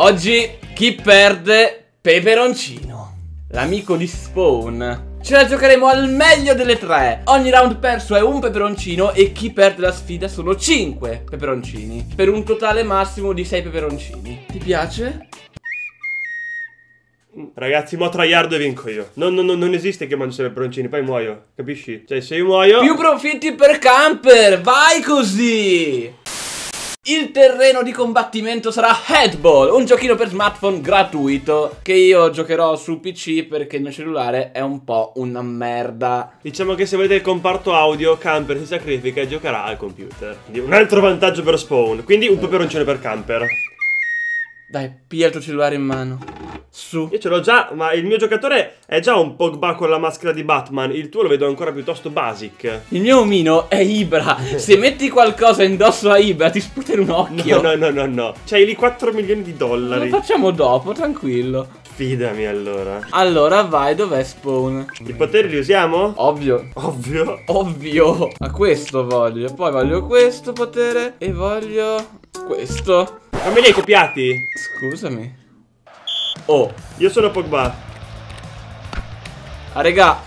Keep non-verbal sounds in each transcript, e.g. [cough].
Oggi chi perde? Peperoncino, l'amico di Spawn. Ce la giocheremo al meglio delle tre. Ogni round perso è un peperoncino e chi perde la sfida sono 5 peperoncini. Per un totale massimo di 6 peperoncini. Ti piace? Ragazzi, mo traiardo e vinco io. No, no, no, non esiste che mangio sempre peperoncini, poi muoio. Capisci? Cioè, se io muoio. Più profitti per camper, vai così! Il terreno di combattimento sarà Headball, un giochino per smartphone gratuito che io giocherò su PC perché il mio cellulare è un po' una merda. Diciamo che se volete il comparto audio, Camper si sacrifica e giocherà al computer. Quindi un altro vantaggio per Spawn. Quindi un peperoncino per Camper. Dai, piglia il tuo cellulare in mano. Su. Io ce l'ho già, ma il mio giocatore è già un Pogba con la maschera di Batman. Il tuo lo vedo ancora piuttosto basic. Il mio omino è Ibra. [laughs] Se metti qualcosa indosso a Ibra ti sputa in un occhio. No, no, no, no, no. C'hai lì 4 milioni di dollari. Lo facciamo dopo, tranquillo. Sfidami allora. Allora vai, dov'è Spawn? I poteri li usiamo? Ovvio. Ovvio. Ovvio. A questo voglio. Poi voglio questo potere. E voglio questo. Ma me li hai copiati? Scusami. Oh. Io sono Pogba. Ah, regà.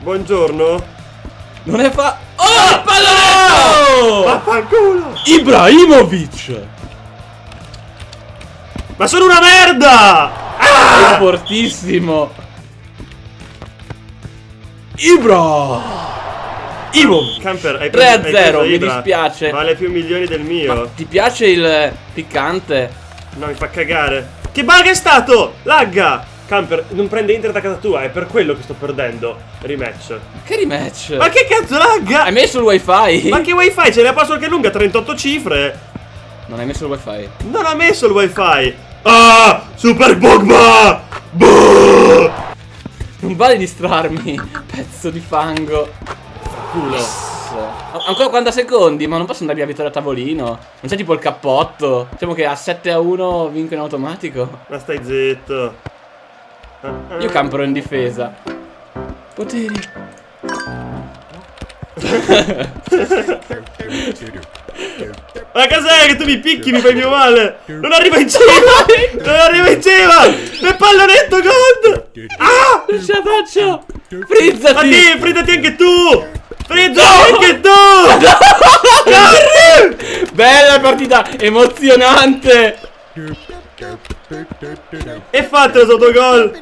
Buongiorno. Non è fa... Oh, pallonetto! Vaffanculo. Ibrahimovic. Ma sono una merda! È fortissimo. Ibra. Ivo Camper, hai 3 a preso- hai 0, preso mi dispiace. Vale più milioni del mio. Ma ti piace il piccante? No, mi fa cagare. Che bug è stato? Lagga! Camper, non prende internet a casa tua, è per quello che sto perdendo. Rematch. Che rematch? Ma che cazzo lagga? Hai messo il wifi? Ma che wifi? Ce n'è password che è lunga, 38 cifre. Non hai messo il wifi? Non ha messo il wifi. Ah! Super Pogba! Boh! Non vale distrarmi, [laughs] pezzo di fango. Culo. An- Ancora 40 secondi, ma non posso andare via vittoria a tavolino. Non c'è tipo il cappotto. Diciamo che a 7 a 1 vinco in automatico. Ma stai zitto. Io campero in difesa. Poteri. [laughs] Ma cos'è che tu mi picchi, mi fai più male? Non arriva in cima! Non arriva in cima! E pallonetto God! Ah! Non ce la faccio! Frizzati! sì, frizzati anche tu! Frizzati anche tu! Corri! [laughs] Bella partita, emozionante! E fatto il autogol!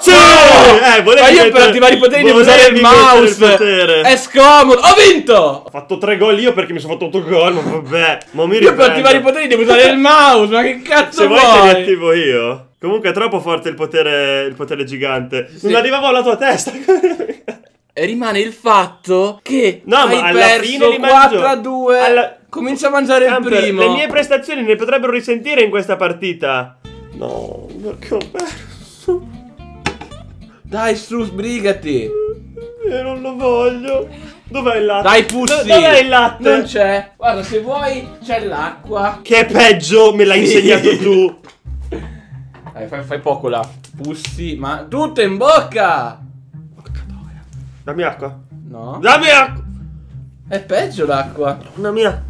Sì! Eh, Ma io per attivare i poteri devo usare il mouse! il. È scomodo! Ho vinto! Ho fatto tre gol io perché mi sono fatto autogol, ma vabbè. Ma mi Io per attivare i poteri devo usare il mouse, ma che cazzo Se vuoi te li attivo io. Comunque è troppo forte il potere, il potere gigante. Sì. Non arrivavo alla tua testa. [laughs] Rimane il fatto che No, hai ma alla perso fine li 4 mangio. a 2. Alla- Comincia a mangiare Camper, il primo. Le mie prestazioni ne potrebbero risentire in questa partita. No, perché ho perso. Dai, su, sbrigati. Io non lo voglio. Dov'è il latte? Dai, pussi. Do- Dov'è il latte? Non c'è. Guarda, se vuoi c'è l'acqua. Che è peggio, me l'hai insegnato tu. Dai, fai, fai poco la pussi, ma tutto in bocca. Dammi acqua. No? Dammi acqua. È peggio l'acqua. Una mia.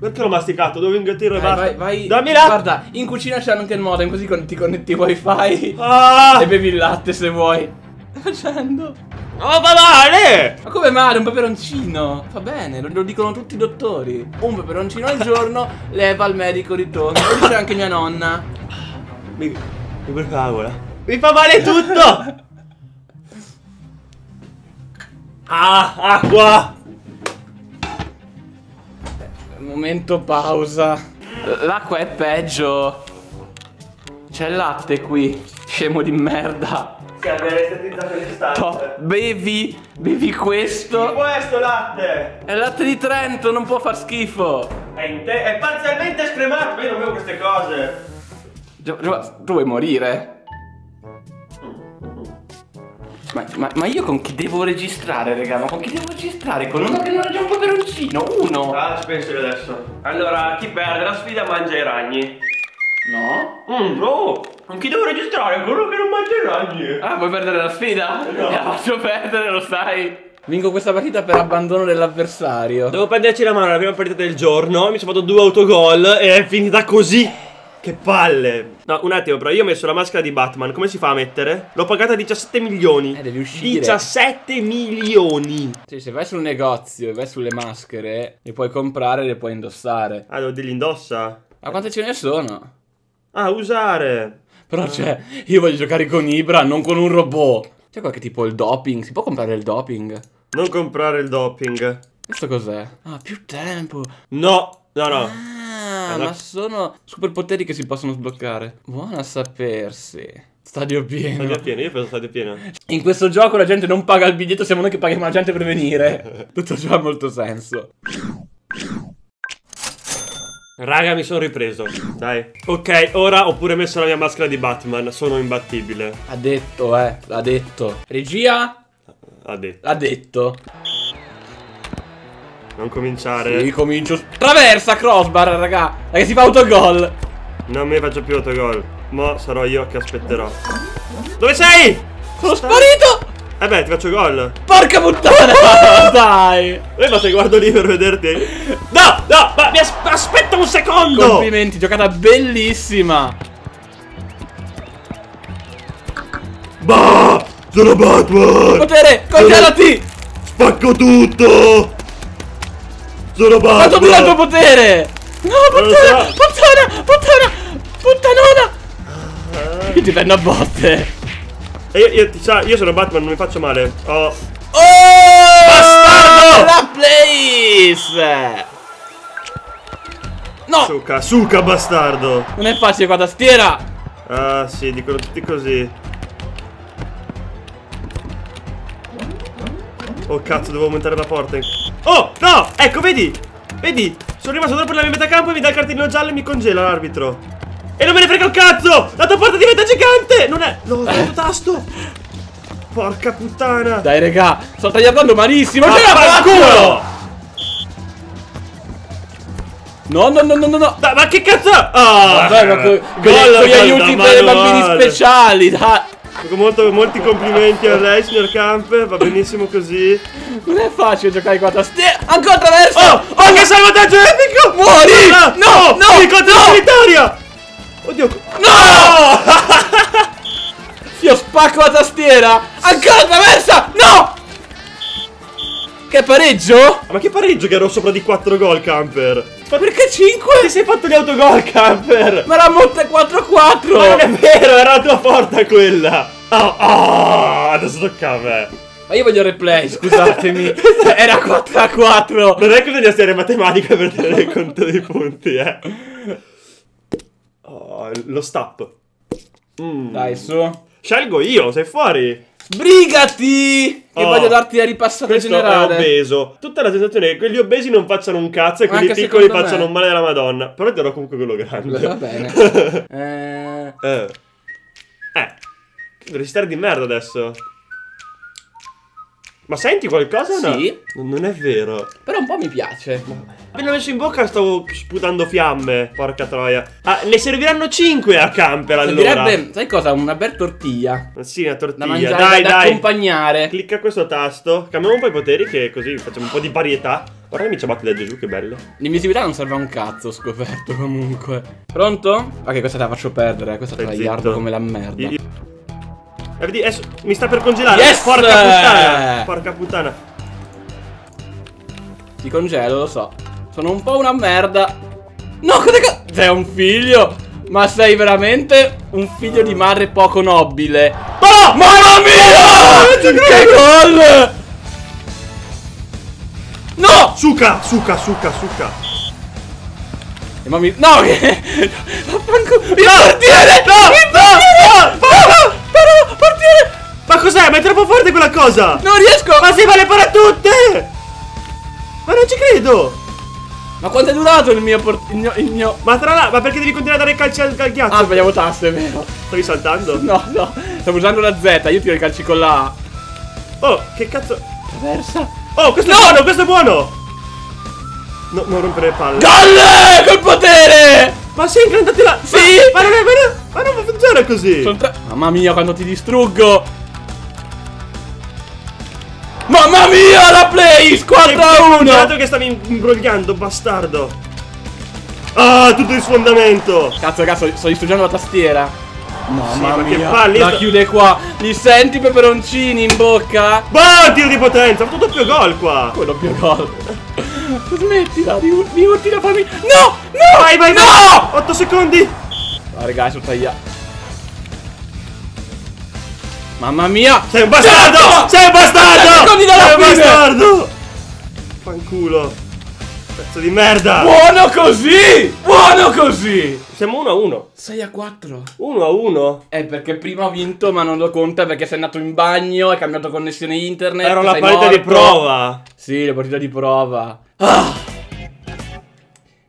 Perché l'ho masticato? Devo inghiottire e Vai, basta. vai, vai. Dammi l'acqua. Guarda, in cucina c'è anche il modem, così ti connetti wifi. Ah! E bevi il latte se vuoi. Facendo? Oh, va male! Ma come male? Un peperoncino? Fa bene, lo, lo dicono tutti i dottori. Un peperoncino al giorno leva al medico ritorno. Lo dice anche mia nonna. Mi, mi precagola. Mi fa male tutto! [laughs] ah, acqua! Momento pausa. L'acqua è peggio. C'è il latte qui. Scemo di merda. Serve estetizzato l'estate. To- bevi, bevi questo. Questo latte! È il latte di Trento, non può far schifo. È, è parzialmente scremato, ma io non vedo queste cose. Gio- Gio- tu vuoi morire? Ma, ma- ma io con chi devo registrare, raga? Ma con chi devo registrare? Con uno che non ha già un peperoncino? Uno? Ah, ci penso io adesso. Allora, chi perde la sfida mangia i ragni. No? Mm, no! Con chi devo registrare? Quello che non mangia i ragni. Ah, vuoi perdere la sfida? No. [laughs] La faccio perdere, lo sai. Vinco questa partita per abbandono dell'avversario. Devo prenderci la mano alla prima partita del giorno. Mi sono fatto due autogol e è finita così. Che palle. No, un attimo, però io ho messo la maschera di Batman. Come si fa a mettere? L'ho pagata 17 milioni. Eh, devi uscire. 17 milioni. Sì, se vai sul negozio e vai sulle maschere, le puoi comprare e le puoi indossare. Ah, devo dirgli indossa. Ma quante ce ne sono? Ah, usare. Però, cioè, io voglio giocare con Ibra, non con un robot. C'è qualche tipo il doping? Si può comprare il doping? Non comprare il doping. Questo cos'è? Ah, più tempo. No, no, no. Ah, Allora- ma sono superpoteri che si possono sbloccare. Buono a sapersi. Stadio pieno. Stadio pieno, io penso stadio pieno. In questo gioco la gente non paga il biglietto, siamo noi che paghiamo la gente per venire. [laughs] Tutto ciò ha molto senso. Raga, mi sono ripreso. Dai. Ok, ora ho pure messo la mia maschera di Batman. Sono imbattibile. Ha detto, eh, l'ha detto. Regia? Ha detto. L'ha detto. Non cominciare. Sì, comincio. Traversa crossbar, raga. Raga, si fa autogol. Non mi faccio più autogol. Mo sarò io che aspetterò. Dove sei? Sono sparito. Eh beh, ti faccio gol. Porca puttana. [laughs] Dai. Eh, ma se guardo lì per vederti. No, no, ma mi as- aspetta un secondo. Complimenti, giocata bellissima. Bah, sono Batman. Potere, congelati. Spacco tutto. Sono Batman. Quanto dura il tuo potere? No, puttana, so. puttana, puttana, puttanona. Io ti prendo a botte. E io, io, ti sa, io sono Batman, non mi faccio male. Oh. Oh! Bastardo! La place! No! Suca, suca, bastardo. Non è facile qua tastiera! Ah, sì, dicono tutti così. Oh, cazzo, devo aumentare la porta. Oh, no! Ecco, vedi? Vedi? Sono rimasto troppo nella mia metà campo e mi dà il cartellino giallo e mi congela l'arbitro. E non me ne frega un cazzo! La tua porta diventa gigante! Non è... No, ho sbagliato tasto! Porca puttana! Dai, regà, sto tagliando malissimo! Ma Ce la vaffanculo! culo! No, no, no, no, no, no! Ma che cazzo? Ah! Vabbè, ma co- con, con gli aiuti per i bambini speciali, dai! Molto- molti complimenti a lei, signor Camp. Va benissimo così. Non è facile giocare qua a tastiera! Ancora attraverso! Oh, oh, che salvataggio epico! Muori! Ah, No, no, Sì, contro no! la vittoria! Oddio! No! [laughs] Io spacco la tastiera! Ancora attraversa! No! Che pareggio? Ma che pareggio che ero sopra di 4 gol, Camper! Ma perché 5? Ti sei fatto gli autogol, Camper! Ma era Monte 4-4! Ma non è vero, era la tua porta quella! Oh, oh, adesso tocca a me! Ma io voglio replay, scusatemi. [laughs] Era 4-4. Non è che bisogna studiare matematica per tenere conto dei punti, eh! Oh, lo stop. Mm. Dai, su. Scelgo io, sei fuori! Sbrigati! Che Oh. voglio darti la ripassata Questo è generale. obeso. Tutta la sensazione è che quelli obesi non facciano un cazzo e quelli Anche piccoli facciano un male della Madonna. Però darò comunque quello grande. Va bene. [laughs] Eh, Eh. Eh. Dovresti stare di merda adesso. Ma senti qualcosa o no? Sì. Non è vero. però un po' mi piace. Appena messo in bocca stavo sputando fiamme. Porca troia. Ah, ne serviranno 5 a camper allora. Servirebbe, sai cosa? Una bella tortiglia. Sì, una Da tortiglia. mangiare, dai, da, da dai. accompagnare. Clicca questo tasto. Cambiamo un po' i poteri che così facciamo un po' di varietà. Guarda mi ciabatte da Gesù, che bello. L'invisibilità non serve a un cazzo, ho scoperto comunque. Pronto? Ok, questa te la faccio perdere. Questa te Stai la yardo come la merda. Io- io- Eh, vedi, adesso mi sta per congelare. Yes! Porca puttana. Porca puttana. Ti congelo, lo so. Sono un po' una merda. No, cosa ca- Sei un figlio? Ma sei veramente un figlio di madre poco nobile. Oh! Mamma mia! Che gol! No! Suca, suca, suca, suca. E mamma mia- No! [laughs] Il portiere! No, no, no, no. Però, portiere! Ma cos'è? Ma è troppo forte quella cosa! Non riesco! Ma si va le para tutte! Ma non ci credo! Ma quanto è durato il mio il mio... Il mio... Ma tra l'altro, ma perché devi continuare a dare calci al, al ghiaccio? Ah, sbagliavo tasto, è vero. Stavi saltando? [laughs] No, no. Stavo usando la Z, io tiro i calci con la A. Oh, che cazzo? Traversa. Oh, questo No! è buono, questo è buono! No, non rompere le palle. Gol! Col potere! Ma sei increntato là! Sì! Ma, ma non è vero! Ma non funziona così! Mamma mia, quando ti distruggo! Mamma mia, la Place 4 a 1. Dato che stavi imbrogliando, bastardo. Ah, tutto il sfondamento. Cazzo, ragazzi, sto distruggendo la tastiera. Mamma ma che mia, palle, la sto- chiude qua. Li senti i peperoncini in bocca? Boh, tiro di potenza. Ho fatto doppio gol qua. Quello più gol. [laughs] Smettila di, di urtire a farmi. No! No! Vai, vai, no! vai. 8 secondi. Ah, ragazzi, sono tagliato. Mamma mia! Sei un bastardo! Certo! Sei un bastardo! dalla Sei un bastardo! Fanculo. Pezzo di merda. Buono così! Buono così! Siamo 1 a 1. 6 a 4. 1 a 1. Eh, perché prima ho vinto, ma non lo conta perché sei andato in bagno, hai cambiato connessione internet. Era una partita di morto. prova. Sì, la partita di prova. Ah!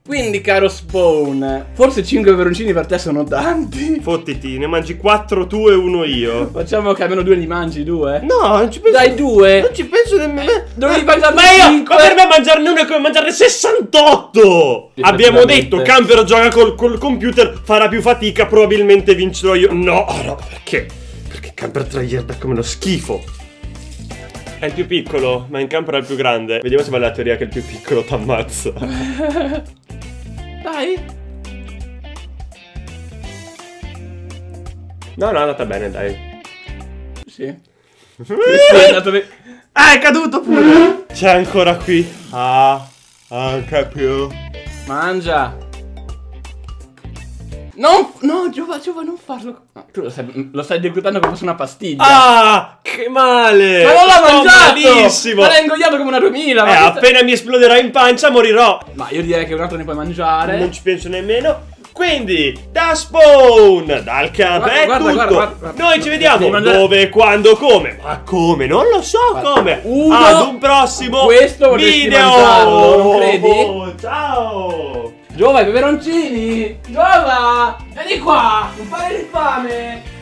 Quindi, caro Spawn, forse 5 peperoncini per te sono tanti. Fottiti, ne mangi 4 tu e 1 io. Facciamo che almeno due li mangi, due. No, non ci penso. Dai, due. Non ci penso nemmeno. dovevi Ma- mangiarne Ma io, cinque. ma per me mangiarne uno è come mangiarne 68. Abbiamo detto, Campero gioca col, col computer, farà più fatica, probabilmente vincerò io. No, no, perché? Perché Camper tryhard è come lo schifo. È il più piccolo, ma in campo era il più grande. Vediamo se vale la teoria che il più piccolo t'ammazza. [laughs] Dai. No, no, è andata bene, dai. Sì. Sì, è [laughs] andato be- Ah, è caduto pure! C'è ancora qui. Ah, anche più. Mangia. No, no, Giova, Giova, non farlo. No, tu lo stai, lo stai decurtando come fosse una pastiglia. Ah, che male! Ma non l'ha mangiato! malissimo! Ma l'ha ingoiato come una 2000. Eh, appena mi esploderà in pancia morirò. ma io direi che un altro ne puoi mangiare. Non ci penso nemmeno. Quindi, da Spawn, dal cap, Guarda, è guarda, tutto. guarda. Noi ci vediamo dove, quando, come. Ma come? Non lo so come. uno- Ad un prossimo video. mangiarlo, non credi? Ciao. Giova, i peperoncini! Giova! Vieni qua! Non fare l'infame!